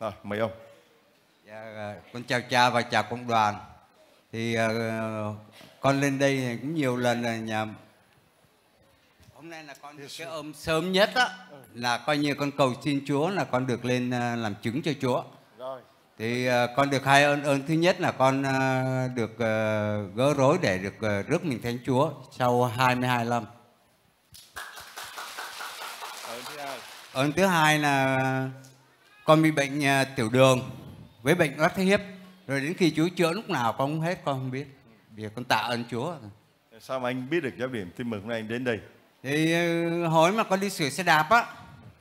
Rồi, mời ông. Dạ, ờ, con chào cha và chào cộng đoàn. Thì ờ, con lên đây cũng nhiều lần là nhà hôm nay là con được cái ôm sớm nhất á là coi như con cầu xin Chúa là con được lên ờ, làm chứng cho Chúa. Rồi. Thì con được hai ơn ơn thứ nhất là con được gỡ rối để được rước mình thánh Chúa sau 22 năm. Ơn thứ hai. Ơn thứ hai là con bị bệnh à, tiểu đường với bệnh loét hiếp. Rồi đến khi Chúa chữa lúc nào con không hết con không biết. Vì con tạ ơn Chúa. Sao mà anh biết được giáo điểm tin mừng hôm nay anh đến đây? Thì ờ, hồi mà con đi sửa xe đạp á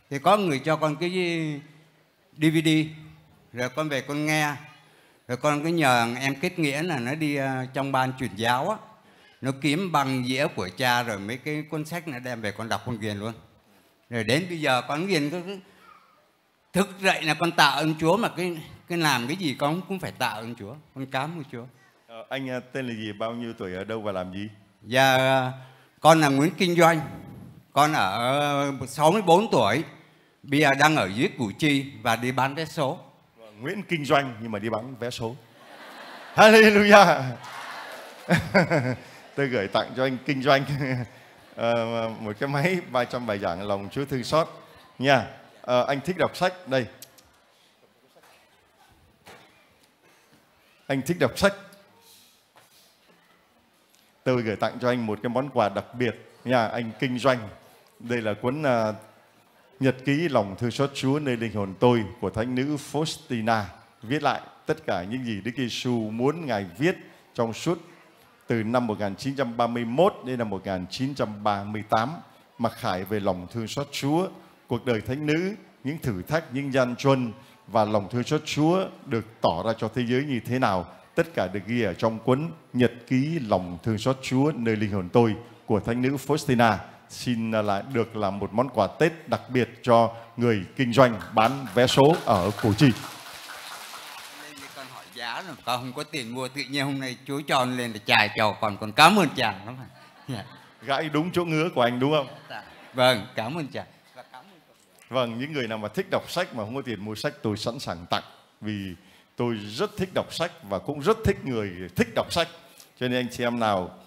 thì có người cho con cái DVD rồi con về con nghe rồi con cứ nhờ em kết nghĩa là nó đi ờ, trong ban truyền giáo á nó kiếm bằng dĩa của cha rồi mấy cái cuốn sách nó đem về con đọc con ghiền luôn rồi đến bây giờ con ghiền cứ, thức dậy là con tạ ơn Chúa mà cái cái làm cái gì con cũng phải tạ ơn Chúa con cảm ơn Chúa Ờ, anh à, tên là gì, bao nhiêu tuổi, ở đâu và làm gì? Dạ, con là Nguyễn Kinh Doanh. Con ở 64 tuổi. Bây giờ đang ở dưới Củ Chi và đi bán vé số. Nguyễn Kinh Doanh nhưng mà đi bán vé số. Hallelujah. Tôi gửi tặng cho anh Kinh Doanh ờ, một cái máy 300 bài giảng lòng Chúa thương xót nha à, anh thích đọc sách đây. Anh thích đọc sách. Tôi gửi tặng cho anh một cái món quà đặc biệt nha, anh Kinh Doanh. Đây là cuốn à, Nhật ký lòng thương xót Chúa nơi linh hồn tôi của thánh nữ Faustina viết lại tất cả những gì Đức Giêsu muốn Ngài viết trong suốt từ năm 1931 đến năm 1938 mặc khải về lòng thương xót Chúa, cuộc đời thánh nữ, những thử thách, những gian truân và lòng thương xót Chúa được tỏ ra cho thế giới như thế nào. Tất cả được ghi ở trong cuốn Nhật ký lòng thương xót Chúa nơi linh hồn tôi của thánh nữ Faustina xin lại được làm một món quà Tết đặc biệt cho người kinh doanh bán vé số ở Củ Chi. Con hỏi giá rồi, con không có tiền mua tự nhiên hôm nay Chúa cho lên để trà cho còn còn cảm ơn cha lắm. Dạ. Gãi đúng chỗ ngứa của anh đúng không? Vâng, cảm ơn cha. Và cảm ơn con. Vâng, những người nào mà thích đọc sách mà không có tiền mua sách tôi sẵn sàng tặng vì tôi rất thích đọc sách và cũng rất thích người thích đọc sách. Cho nên anh chị em nào